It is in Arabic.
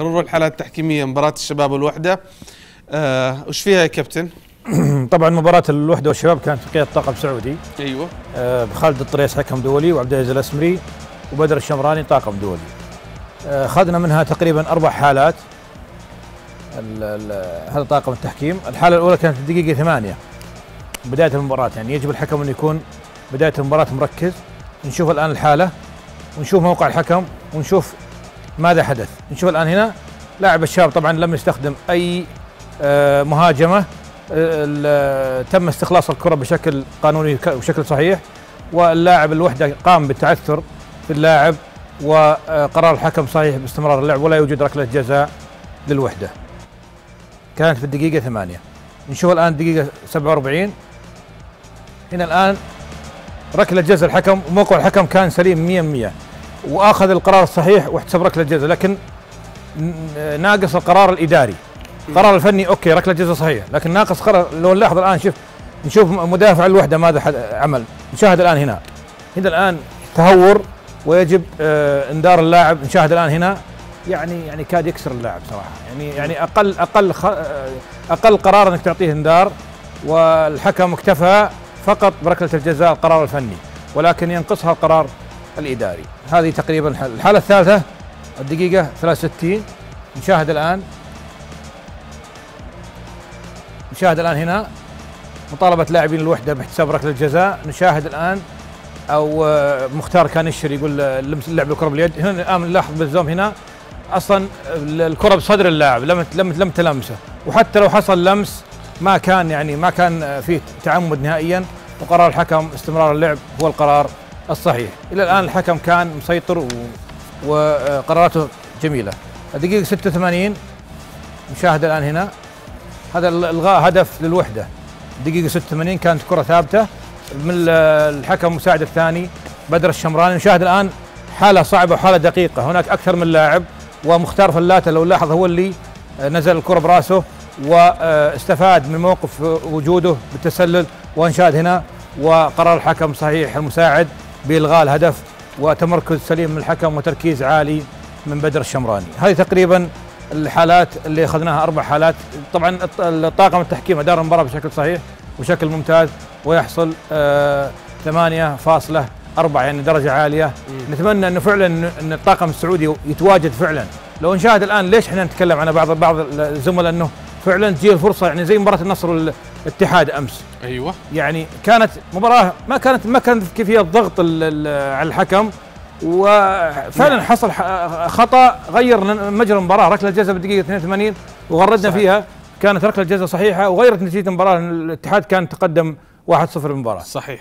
خلينا نروح الحالات التحكيمية مباراة الشباب والوحدة آه وش فيها يا كابتن؟ طبعا مباراة الوحدة والشباب كانت في قيادة طاقم سعودي أيوه آه، بخالد الطريس حكم دولي وعبد العزيز الأسمري وبدر الشمراني طاقم دولي. آه، اخذنا منها تقريبا أربع حالات. ال- ال- هذا طاقم التحكيم، الحالة الأولى كانت الدقيقة ثمانية بداية المباراة يعني يجب الحكم أن يكون بداية المباراة مركز. نشوف الآن الحالة ونشوف موقع الحكم ونشوف ماذا حدث. نشوف الآن هنا. لاعب الشباب طبعا لم يستخدم أي آه، مهاجمة. ال- تم استخلاص الكرة بشكل قانوني وبشكل صحيح. واللاعب الوحدة قام بالتعثر في اللاعب وقرار الحكم صحيح باستمرار اللعب ولا يوجد ركلة جزاء للوحدة. كانت في الدقيقة ثمانية. نشوف الآن دقيقة 47 هنا الآن ركلة جزاء الحكم. وموقع الحكم كان سليم 100% وآخذ القرار الصحيح واحتسب ركلة جزاء لكن ناقص القرار الإداري. القرار الفني أوكي ركلة جزاء صحيح لكن ناقص قرار لو نلاحظ الآن شوف نشوف مدافع الوحدة ماذا عمل. نشاهد الآن هنا. هنا الآن تهور ويجب آه إنذار اللاعب. نشاهد الآن هنا يعني يعني كاد يكسر اللاعب صراحة. يعني يعني أقل أقل آه، أقل قرار إنك تعطيه إنذار والحكم اكتفى فقط بركلة الجزاء القرار الفني. ولكن ينقصها القرار الإداري. هذه تقريبا الحالة. الحالة الثالثة الدقيقة 63 نشاهد الآن. نشاهد الآن هنا مطالبة لاعبين الوحدة باحتساب ركلة الجزاء. نشاهد الآن أو آه، مختار كان يشر يقول آه، لمس لعب الكره باليد. هنا الآن نلاحظ بالزوم هنا أصلا ال- الكرة بصدر اللاعب لم لم لم تلمسه. وحتى لو حصل لمس ما كان يعني ما كان آه، فيه تعمد نهائيا. وقرار الحكم استمرار اللعب هو القرار الصحيح. إلى الآن الحكم كان مسيطر و- وقراراته جميلة. الدقيقة 86 نشاهد الآن هنا. هذا الغاء هدف للوحدة. دقيقه 86 كانت كرة ثابتة من ال- الحكم المساعد الثاني بدر الشمراني. نشاهد الآن حالة صعبة وحالة دقيقة. هناك أكثر من لاعب ومختار فلاتة لو لاحظ هو اللي نزل الكرة براسه واستفاد من موقف وجوده بالتسلل. وانشاد هنا وقرار الحكم صحيح المساعد. بإلغاء الهدف وتمركز سليم من الحكم وتركيز عالي من بدر الشمراني. هذه تقريبا الحالات اللي أخذناها أربع حالات. طبعا الط- الطاقم التحكيم ادار المباراة بشكل صحيح وشكل ممتاز ويحصل آه 8.4 يعني درجة عالية. نتمنى إنه فعلا ان الطاقم السعودي يتواجد فعلا. لو نشاهد الآن ليش إحنا نتكلم عن بعض بعض الزملاء إنه فعلا تجي الفرصة يعني زي مباراة النصر والاتحاد أمس. أيوه. يعني كانت مباراة ما كانت ما كانت كيفيه ضغط ال- ال- على الحكم وفعلا حصل ح- خطأ غير مجرى المباراة ركلة جزاء بالدقيقة 82 وغردنا صحيح. فيها. كانت ركلة جزاء صحيحة وغيرت نتيجة المباراة الاتحاد كان تقدم 1-0 بالمباراه صحيح.